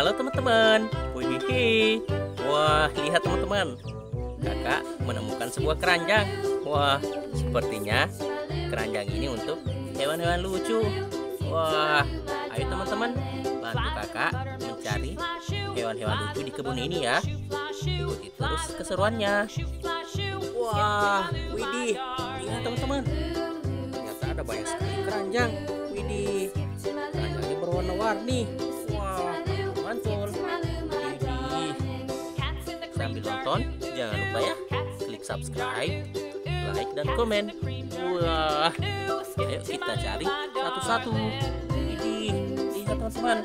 halo teman-teman. Wih, wah lihat teman-teman. Kakak menemukan sebuah keranjang. Wah, sepertinya keranjang ini untuk hewan-hewan lucu. Wah, ayo teman-teman bantu kakak mencari hewan-hewan lucu di kebun ini ya. Ikuti terus keseruannya. Wah, widih, lihat teman-teman. Ternyata ada banyak sekali keranjang. Widih, keranjangnya berwarna-warni. Nonton, jangan lupa ya klik subscribe, like dan komen. Wah, ayo kita cari satu-satu. Widih, lihat teman-teman.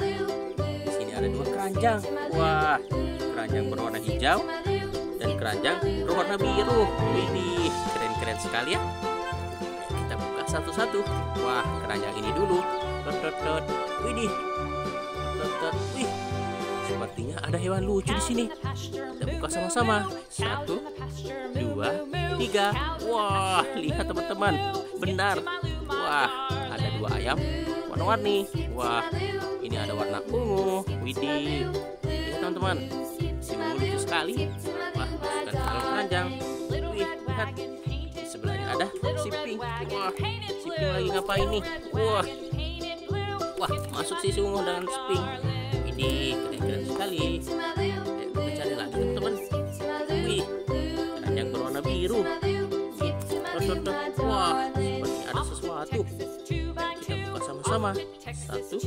Di sini ada dua keranjang. Wah, keranjang berwarna hijau dan keranjang berwarna biru. Widih, keren-keren sekali ya. Kita buka satu-satu. Wah, keranjang ini dulu. Dot dot dot. Widih. Sepertinya ada hewan lucu di sini. Kita buka sama-sama. Satu, dua, tiga. Wah, lihat teman-teman. Benar. Wah, ada dua ayam warna-warni. Wah, ini ada warna ungu. Widih. Lihat teman-teman. Si lucu sekali. Wah, masukkan ke dalam keranjang. Wih, lihat. Di sebelahnya ada si pink. Wah, si pink lagi ngapain nih? Wah, wah masuk si ungu dengan si pink. Widih, sama-sama. Satu,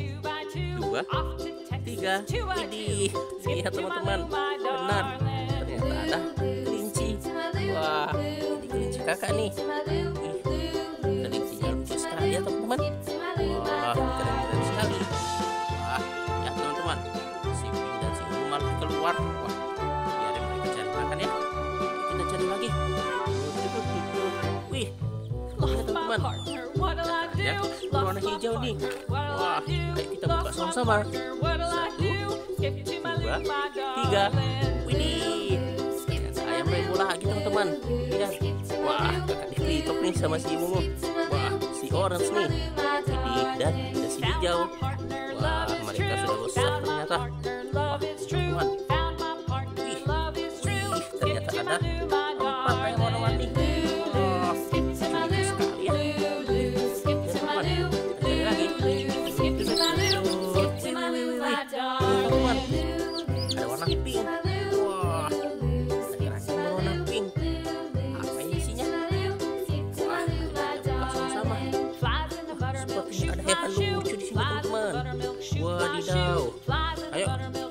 dua, tiga. Widih, lihat teman-teman. Benar, ternyata ada kelinci. Wah, ini kelinci kakak nih. Berwarna hijau nih. Wah, kita buka sama-sama. Satu, dua, tiga. Widih, ternyata ayam rainbow lagi teman-teman. Lihat. Wah, kakak ditutup nih sama si ungu. Wah, si orange nih. Widih, dan ada si hijau. Wah,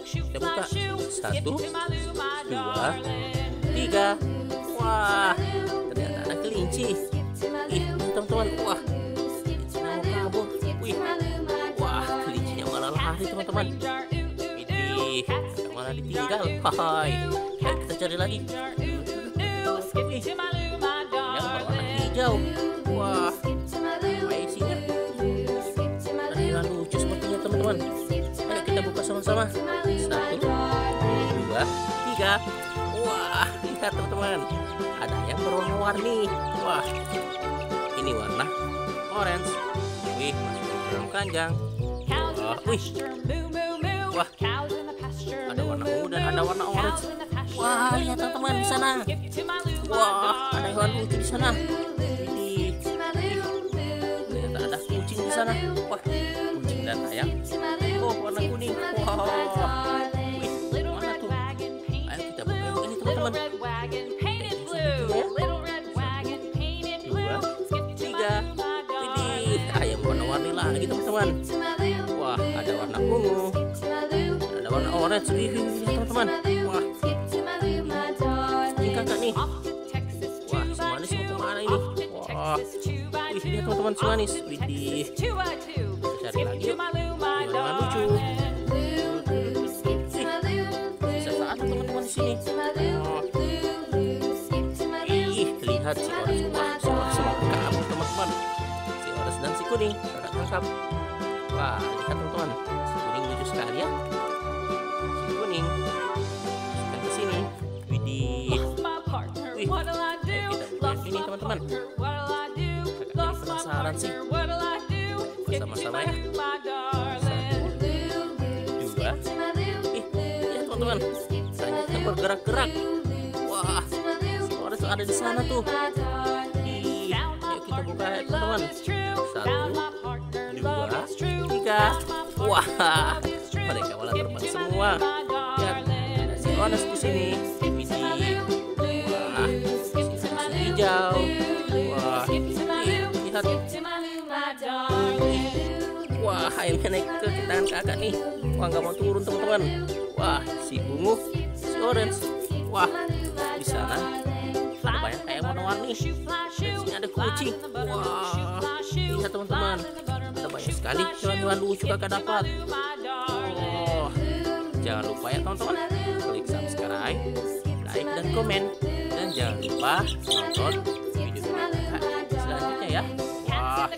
kita buka. Satu, dua, tiga. Wah, ternyata ada kelinci. Ih, teman-teman. Wah, mau kabur. Wih, wah, kelincinya malah lari, teman-teman. Kakak malah ditinggal. Hai, ayo kita cari lagi. Wih, yang berwarna hijau. Wah, sama-sama. Satu, dua, tiga. Wah, lihat teman-teman. Ada yang berwarna-warni. Wah, ini warna orange. Wih, dalam keranjang. Wah, wih, wah, ada warna ungu dan ada warna orange. Wah, lihat teman-teman di sana. Wah, ada hewan lucu di sana. Ternyata ada kucing di sana. Wah, kucing dan ayam. Oh, warna kuning. Tuh? Ayo kita buka yang ini teman-teman. Dua, tiga. Widih, ayam warna-warni lagi teman-teman. Wah, ada warna ungu, ada warna orange. Teman-teman. Wah, ini kakak nih. Wah, mau ke mana ini? Wah, wih, lihat teman-teman. Widih, cari lagi yuk. Lihat si orange. Orange mau kabur teman-teman. Si orange dan si kuning kakak tangkap. Wah, lihat teman-teman. Si kuning lucu sekali ya. Si kuning. Masukkan ke sini. Widih. Wih, ayo kita ini teman-teman. Kakak penasaran sih. Bersama-sama ya. Satu, dua, teman-teman Ternyata bergerak-gerak Wah Suarez ada di sana tuh. Ih, Yuk kita buka ya teman-teman. Satu Dua Tiga. Wah Mereka malah terbang semua. Lihat Ada si Ones di sini. Wah Sisi hijau. Wah Ih, Lihat Wah, ayamnya naik ke tangan kakak nih. Wah, nggak mau turun teman-teman. Wah, si ungu, si orange. Wah, di sana ada banyak ayam warna-warni. Sini ada kucing. Wah, lihat teman-teman. Ada banyak sekali hewan-hewan lucu kakak dapat. Oh, jangan lupa ya teman-teman. Klik subscribe, like, dan komen. Dan jangan lupa nonton video kakak selanjutnya ya. Wah,